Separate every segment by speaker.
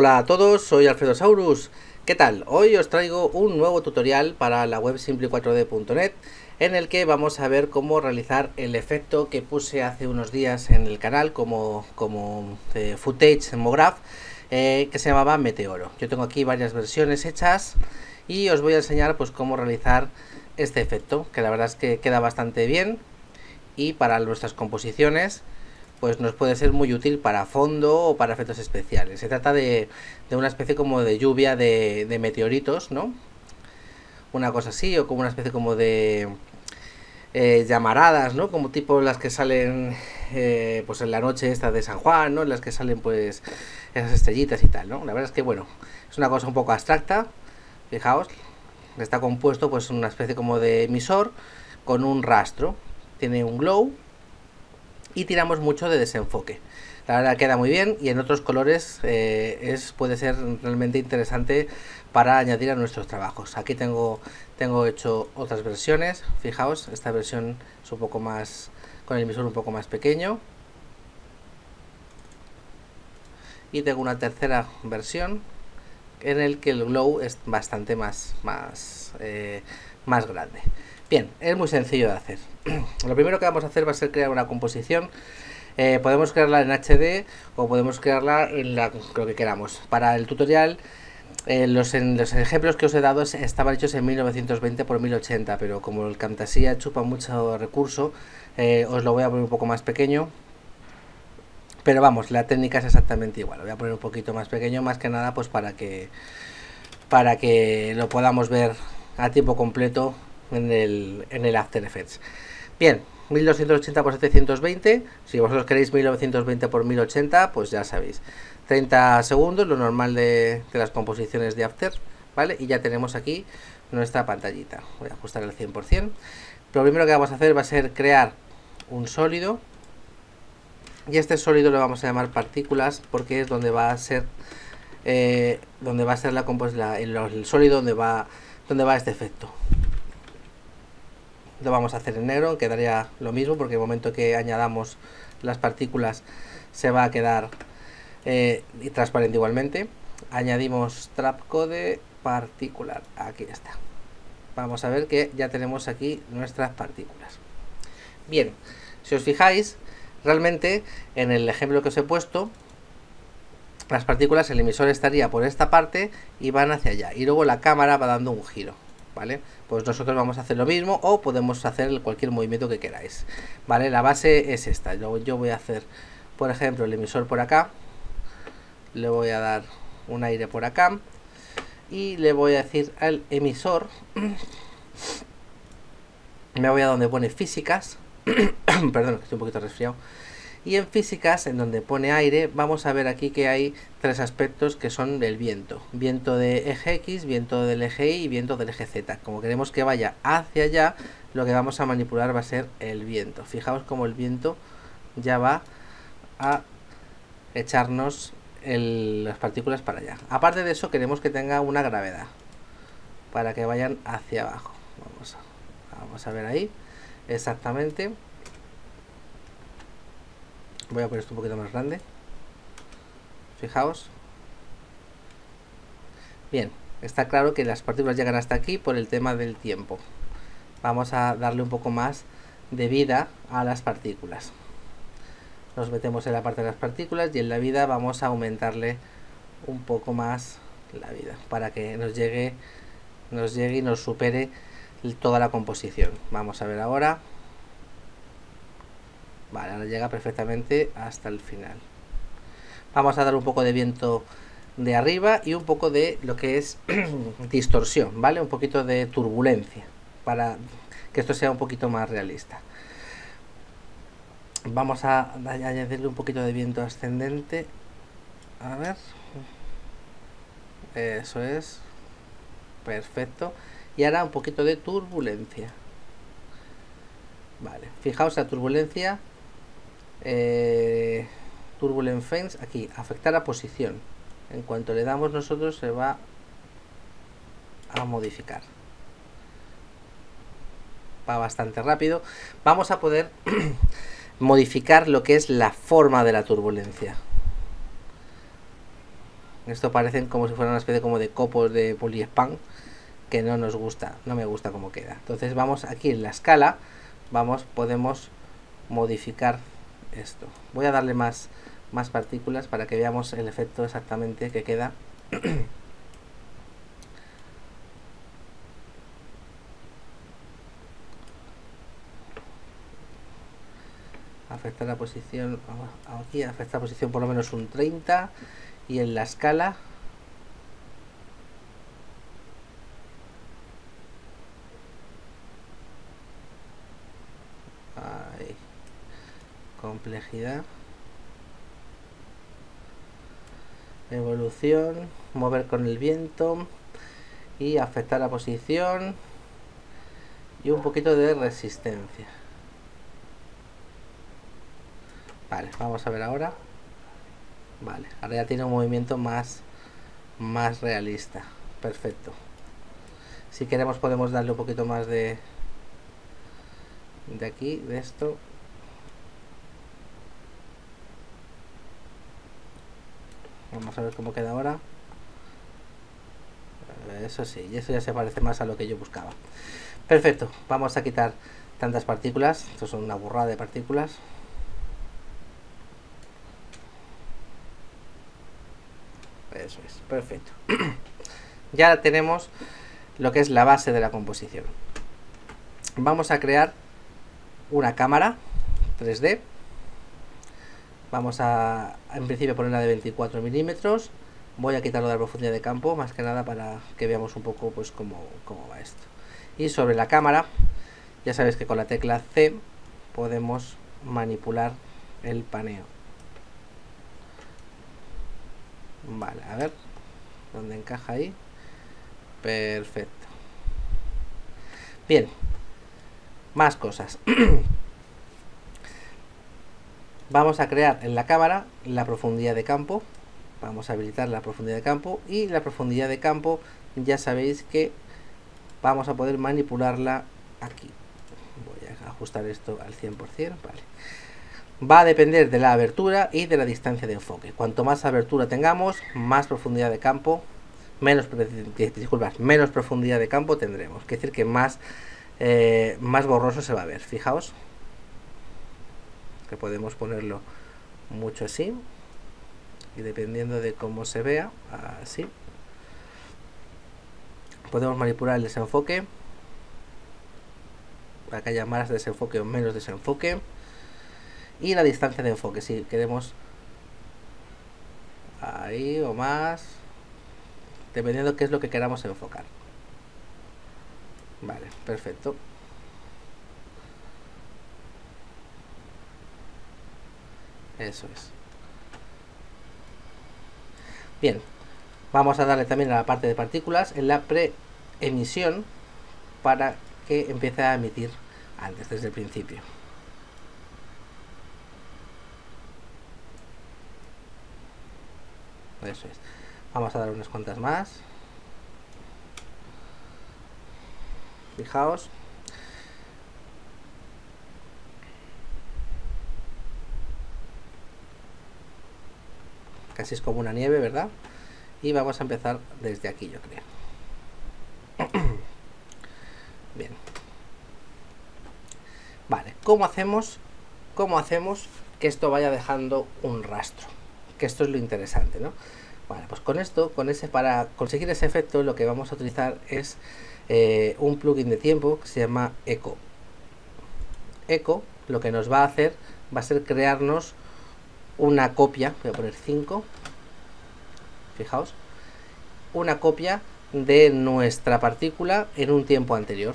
Speaker 1: Hola a todos, soy Alfredo Saurus. ¿Qué tal? Hoy os traigo un nuevo tutorial para la web simple4d.net en el que vamos a ver cómo realizar el efecto que puse hace unos días en el canal como, como eh, footage MoGraph eh, que se llamaba Meteoro. Yo tengo aquí varias versiones hechas y os voy a enseñar pues cómo realizar este efecto que la verdad es que queda bastante bien y para nuestras composiciones pues nos puede ser muy útil para fondo o para efectos especiales. Se trata de, una especie como de lluvia de, meteoritos, ¿no? Una cosa así, o como una especie como de eh, llamaradas, ¿no? Como tipo las que salen eh, pues en la noche esta de San Juan, ¿no? Las que salen pues esas estrellitas y tal, ¿no? La verdad es que bueno, es una cosa un poco abstracta, fijaos, está compuesto pues una especie como de emisor con un rastro, tiene un glow y tiramos mucho de desenfoque. La verdad queda muy bien y en otros colores eh, es, puede ser realmente interesante para añadir a nuestros trabajos. Aquí tengo, tengo hecho otras versiones, fijaos, esta versión es un poco más, con el emisor un poco más pequeño. Y tengo una tercera versión en el que el glow es bastante más, más, eh, más grande. Bien, es muy sencillo de hacer. Lo primero que vamos a hacer va a ser crear una composición. Eh, podemos crearla en HD o podemos crearla en la, lo que queramos. Para el tutorial, eh, los, los, ejemplos que os he dado estaban hechos en 1920 por 1080, pero como el Camtasia chupa mucho recurso, eh, os lo voy a poner un poco más pequeño. Pero vamos, la técnica es exactamente igual. Lo voy a poner un poquito más pequeño, más que nada pues para que para que lo podamos ver a tiempo completo en el, en el After Effects. Bien, 1280 por 720, si vosotros queréis 1920 por 1080, pues ya sabéis. 30 segundos, lo normal de, las composiciones de After, ¿vale? Y ya tenemos aquí nuestra pantallita. Voy a ajustar el 100%. Lo primero que vamos a hacer va a ser crear un sólido. Y este sólido lo vamos a llamar partículas porque es donde va a ser eh, donde va a ser la, la el, el, sólido donde va donde va este efecto lo vamos a hacer en negro, quedaría lo mismo porque el momento que añadamos las partículas se va a quedar eh, transparente igualmente. Añadimos trapcode particular, aquí está. Vamos a ver que ya tenemos aquí nuestras partículas. Bien, si os fijáis, realmente en el ejemplo que os he puesto, las partículas, el emisor estaría por esta parte y van hacia allá. Y luego la cámara va dando un giro. ¿Vale? Pues nosotros vamos a hacer lo mismo o podemos hacer cualquier movimiento que queráis, ¿vale? La base es esta. Yo, yo voy a hacer, por ejemplo, el emisor por acá. Le voy a dar un aire por acá. Y le voy a decir al emisor. Me voy a donde pone físicas. Perdón, estoy un poquito resfriado. Y en físicas, en donde pone aire, vamos a ver aquí que hay tres aspectos que son del viento. Viento de eje X, viento del eje Y y viento del eje Z. Como queremos que vaya hacia allá, lo que vamos a manipular va a ser el viento. Fijaos como el viento ya va a echarnos las partículas para allá. Aparte de eso, queremos que tenga una gravedad para que vayan hacia abajo. Vamos a ver ahí exactamente voy a poner esto un poquito más grande. Fijaos. Bien está claro que las partículas llegan hasta aquí por el tema del tiempo. Vamos a darle un poco más de vida a las partículas. Nos metemos en la parte de las partículas y en la vida vamos a aumentarle un poco más la vida para que nos llegue nos llegue y nos supere toda la composición. Vamos a ver ahora Vale, ahora llega perfectamente hasta el final. Vamos a dar un poco de viento de arriba y un poco de lo que es distorsión, ¿vale? Un poquito de turbulencia para que esto sea un poquito más realista. Vamos a añadirle un poquito de viento ascendente. A ver. Eso es. Perfecto. Y ahora un poquito de turbulencia. Vale, fijaos la turbulencia eh, turbulent fence aquí afectar a posición. En cuanto le damos nosotros se va a modificar. Va bastante rápido. Vamos a poder modificar lo que es la forma de la turbulencia. Esto parecen como si fueran una especie como de copos de poliespan que no nos gusta, no me gusta cómo queda. Entonces vamos aquí en la escala, vamos, podemos modificar esto. Voy a darle más, más partículas para que veamos el efecto exactamente que queda. afecta la posición aquí afecta la posición por lo menos un 30 y en la escala complejidad evolución mover con el viento y afectar la posición y un poquito de resistencia. Vale vamos a ver ahora. Vale ahora ya tiene un movimiento más más realista. Perfecto. Si queremos podemos darle un poquito más de de aquí de esto Vamos a ver cómo queda ahora. Eso sí, eso ya se parece más a lo que yo buscaba. Perfecto, vamos a quitar tantas partículas. Esto son una burrada de partículas. Eso es, perfecto. ya tenemos lo que es la base de la composición. Vamos a crear una cámara 3D Vamos a, en principio, ponerla de 24 milímetros. Voy a quitarlo de la profundidad de campo, más que nada para que veamos un poco pues cómo, cómo va esto. Y sobre la cámara, ya sabéis que con la tecla C podemos manipular el paneo. Vale, a ver dónde encaja ahí. Perfecto. Bien, más cosas. Vamos a crear en la cámara la profundidad de campo. Vamos a habilitar la profundidad de campo y la profundidad de campo ya sabéis que vamos a poder manipularla aquí. Voy a ajustar esto al 100%. Vale. Va a depender de la abertura y de la distancia de enfoque. Cuanto más abertura tengamos, más profundidad de campo, menos, menos profundidad de campo tendremos. Es decir, que más, eh, más borroso se va a ver. Fijaos, que podemos ponerlo mucho así y dependiendo de cómo se vea así. Podemos manipular el desenfoque. Para que haya más desenfoque o menos desenfoque. Y la distancia de enfoque si queremos ahí o más dependiendo qué es lo que queramos enfocar. Vale perfecto Eso es. Bien, vamos a darle también a la parte de partículas en la preemisión para que empiece a emitir antes, desde el principio. Eso es. Vamos a dar unas cuantas más. Fijaos. Casi es como una nieve, ¿verdad? Y vamos a empezar desde aquí, yo creo. Bien. Vale, ¿cómo hacemos, ¿cómo hacemos que esto vaya dejando un rastro? Que esto es lo interesante, ¿no? Vale, pues con esto, con ese, para conseguir ese efecto, lo que vamos a utilizar es eh, un plugin de tiempo que se llama Echo. Echo lo que nos va a hacer va a ser crearnos una copia, voy a poner 5, fijaos, una copia de nuestra partícula en un tiempo anterior.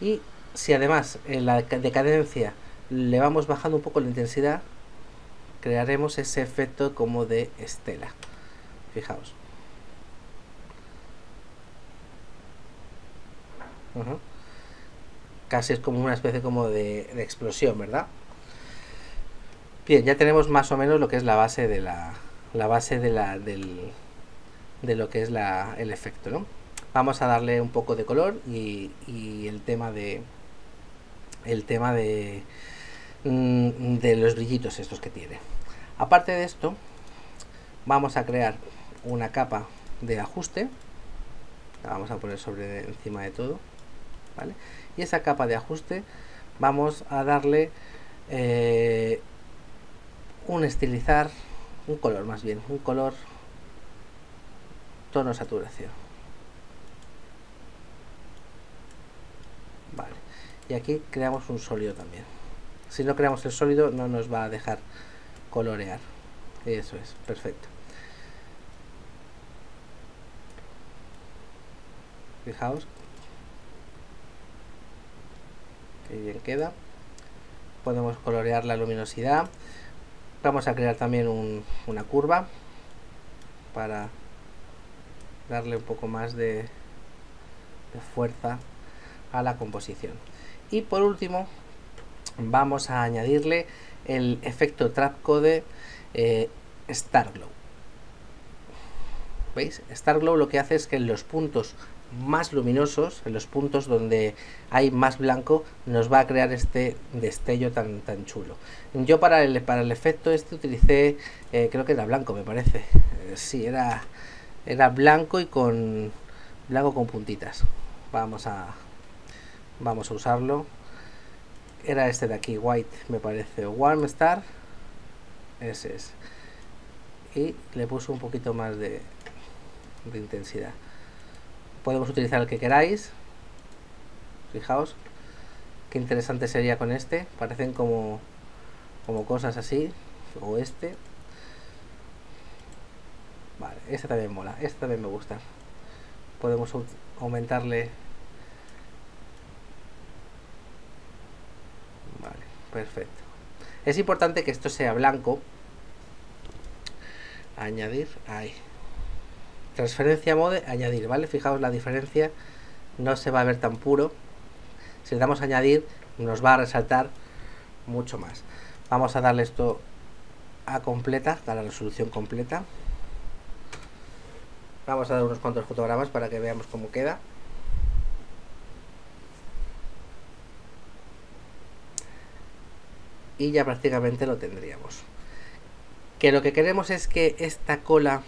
Speaker 1: Y si además en la decadencia le vamos bajando un poco la intensidad, crearemos ese efecto como de estela. Fijaos. Casi es como una especie como de explosión, ¿verdad? Bien, ya tenemos más o menos lo que es la base de la, la base de la del, de lo que es la, el efecto, ¿no? Vamos a darle un poco de color y, y el tema de el tema de mm, de los brillitos estos que tiene. Aparte de esto, vamos a crear una capa de ajuste la vamos a poner sobre encima de todo ¿vale? y esa capa de ajuste vamos a darle eh, un estilizar un color más bien un color tono saturación. Vale. Y aquí creamos un sólido también. Si no creamos el sólido no nos va a dejar colorear. Eso es perfecto. Fijaos. Que bien queda. Podemos colorear la luminosidad vamos a crear también una curva para darle un poco más de, fuerza a la composición y por último vamos a añadirle el efecto trapcode eh, Starglow ¿veis? Starglow lo que hace es que en los puntos más luminosos, en los puntos donde hay más blanco, nos va a crear este destello tan, tan chulo. Yo para el, para el efecto este utilicé, eh, creo que era blanco me parece, eh, sí, era, era blanco y con blanco con puntitas. Vamos a, vamos a usarlo. Era este de aquí, white me parece, warm star, ese es. Y le puse un poquito más de, de intensidad podemos utilizar el que queráis. Fijaos qué interesante sería con este. Parecen como como cosas así o este. Vale, este también mola este también me gusta. Podemos aumentarle. Vale, perfecto. Es importante que esto sea blanco. Añadir ahí transferencia mode, añadir, ¿vale? Fijaos la diferencia, no se va a ver tan puro. Si le damos añadir, nos va a resaltar mucho más. Vamos a darle esto a completa, a la resolución completa. Vamos a dar unos cuantos fotogramas para que veamos cómo queda. Y ya prácticamente lo tendríamos. Que lo que queremos es que esta cola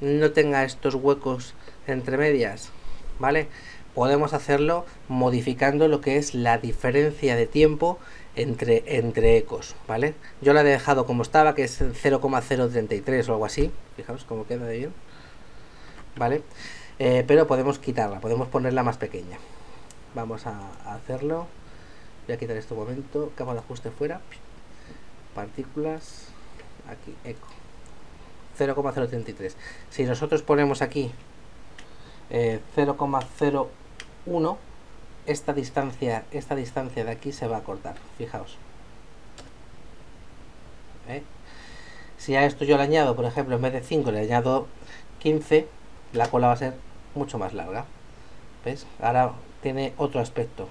Speaker 1: no tenga estos huecos entre medias, ¿vale? Podemos hacerlo modificando lo que es la diferencia de tiempo entre, entre ecos, ¿vale? Yo la he dejado como estaba, que es 0,033 o algo así, fijaos cómo queda de bien, ¿vale? Eh, pero podemos quitarla, podemos ponerla más pequeña. Vamos a, hacerlo. Voy a quitar este momento, capa de ajuste fuera, partículas, aquí, eco. 0,033. Si nosotros ponemos aquí 0,01, eh, esta distancia, esta distancia de aquí se va a cortar. Fijaos. ¿Eh? Si a esto yo le añado, por ejemplo, en vez de 5 le añado 15, la cola va a ser mucho más larga. ¿Ves? Ahora tiene otro aspecto.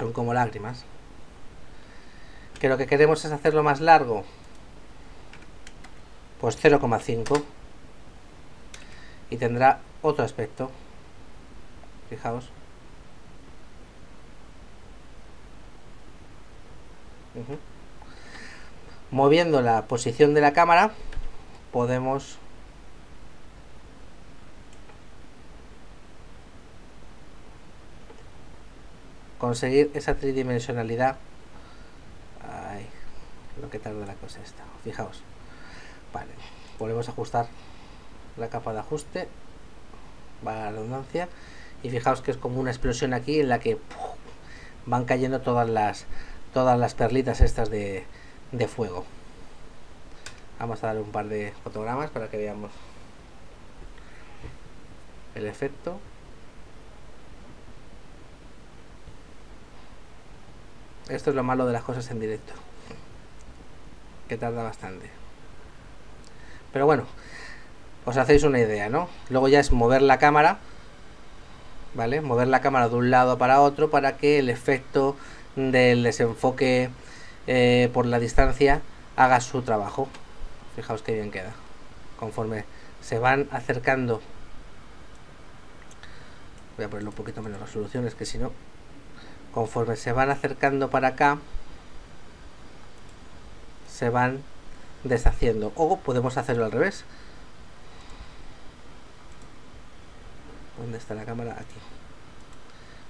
Speaker 1: Son como lágrimas. Que lo que queremos es hacerlo más largo. Pues 0,5. Y tendrá otro aspecto. Fijaos. Moviendo la posición de la cámara podemos conseguir esa tridimensionalidad. Lo que tarda la cosa esta. Fijaos. Vale volvemos a ajustar la capa de ajuste. Va la redundancia. Y fijaos que es como una explosión aquí en la que van cayendo todas las todas las perlitas estas de, de fuego. Vamos a dar un par de fotogramas para que veamos el efecto Esto es lo malo de las cosas en directo. Que tarda bastante. Pero bueno, os hacéis una idea, ¿no? Luego ya es mover la cámara, ¿vale? Mover la cámara de un lado para otro para que el efecto del desenfoque eh, por la distancia haga su trabajo. Fijaos que bien queda. Conforme se van acercando. Voy a ponerle un poquito menos resoluciones que si no conforme se van acercando para acá, se van deshaciendo. O podemos hacerlo al revés. ¿Dónde está la cámara? Aquí.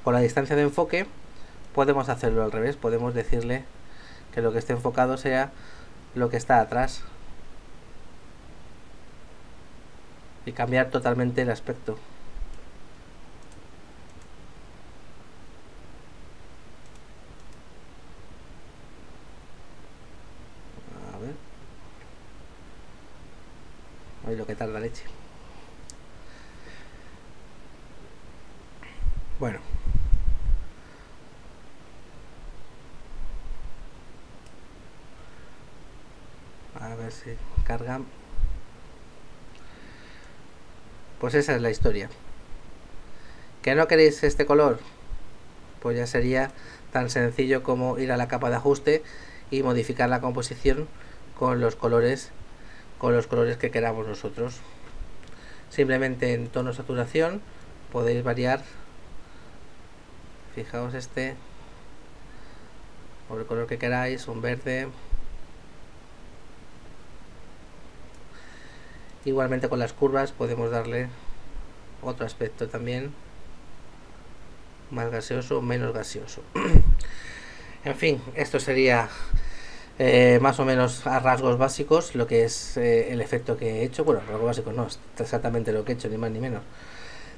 Speaker 1: Con la distancia de enfoque podemos hacerlo al revés. Podemos decirle que lo que esté enfocado sea lo que está atrás. Y cambiar totalmente el aspecto. Lo que tarda leche. Bueno. A ver si cargan. Pues esa es la historia. ¿Que no queréis este color? Pues ya sería tan sencillo como ir a la capa de ajuste y modificar la composición con los colores con los colores que queramos nosotros. Simplemente en tono saturación podéis variar. Fijaos este. Por el color que queráis un verde. Igualmente con las curvas podemos darle otro aspecto también. Más gaseoso menos gaseoso. En fin esto sería eh, más o menos a rasgos básicos lo que es eh, el efecto que he hecho. Bueno, rasgos básicos no, es exactamente lo que he hecho, ni más ni menos.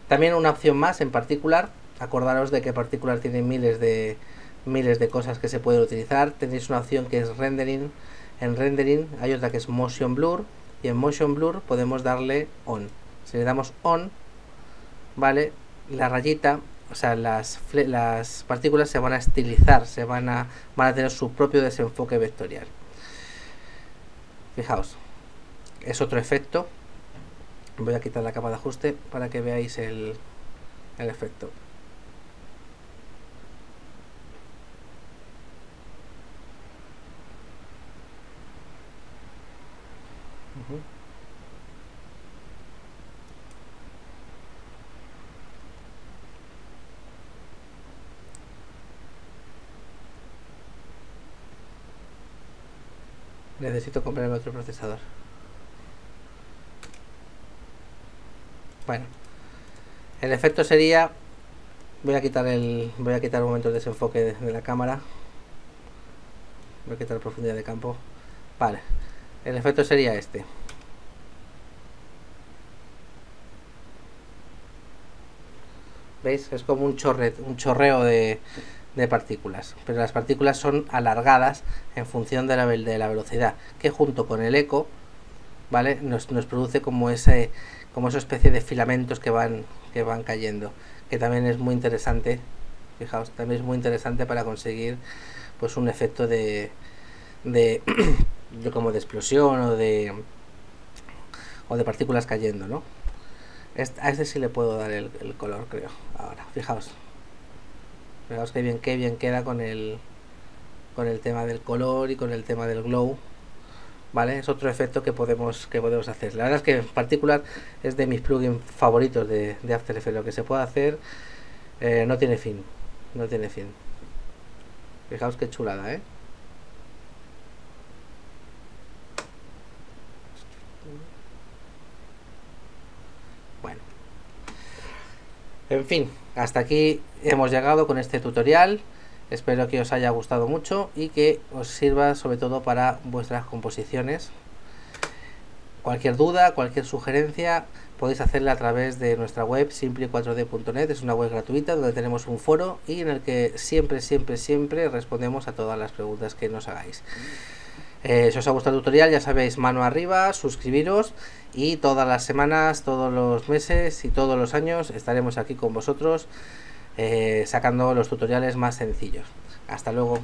Speaker 1: También una opción más en particular, acordaros de que particular tiene miles de miles de cosas que se pueden utilizar. Tenéis una opción que es rendering. En rendering hay otra que es motion blur y en motion blur podemos darle on. Si le damos on, vale, la rayita o sea, las, las partículas se van a estilizar, se van a, van a tener su propio desenfoque vectorial. Fijaos, es otro efecto. Voy a quitar la capa de ajuste para que veáis el, el efecto. Necesito comprarme otro procesador. Bueno. El efecto sería... Voy a quitar el... Voy a quitar un momento el desenfoque de, la cámara. Voy a quitar profundidad de campo. Vale. El efecto sería este. ¿Veis? Es como un, chorre, un chorreo de, de partículas, pero las partículas son alargadas en función de la, de la velocidad, que junto con el eco, ¿vale? Nos, nos, produce como ese como esa especie de filamentos que van que van cayendo, que también es muy interesante. Fijaos, también es muy interesante para conseguir pues un efecto de de, como de explosión o de o de partículas cayendo, ¿no? a este sí le puedo dar el color, creo. Ahora, fijaos. Fijaos que bien, qué bien queda con el, con el tema del color y con el tema del glow. ¿Vale? Es otro efecto que podemos, que podemos hacer. La verdad es que en particular es de mis plugins favoritos de, After Effects. Lo que se puede hacer eh, no tiene fin. No tiene fin. Fijaos qué chulada, ¿eh? Bueno. En fin, hasta aquí hemos llegado con este tutorial. Espero que os haya gustado mucho y que os sirva sobre todo para vuestras composiciones. Cualquier duda, cualquier sugerencia, podéis hacerla a través de nuestra web simple4d.net. Es una web gratuita donde tenemos un foro y en el que siempre, siempre, siempre respondemos a todas las preguntas que nos hagáis. Eh, si os ha gustado el tutorial, ya sabéis, mano arriba, suscribiros y todas las semanas, todos los meses y todos los años estaremos aquí con vosotros eh, sacando los tutoriales más sencillos. Hasta luego.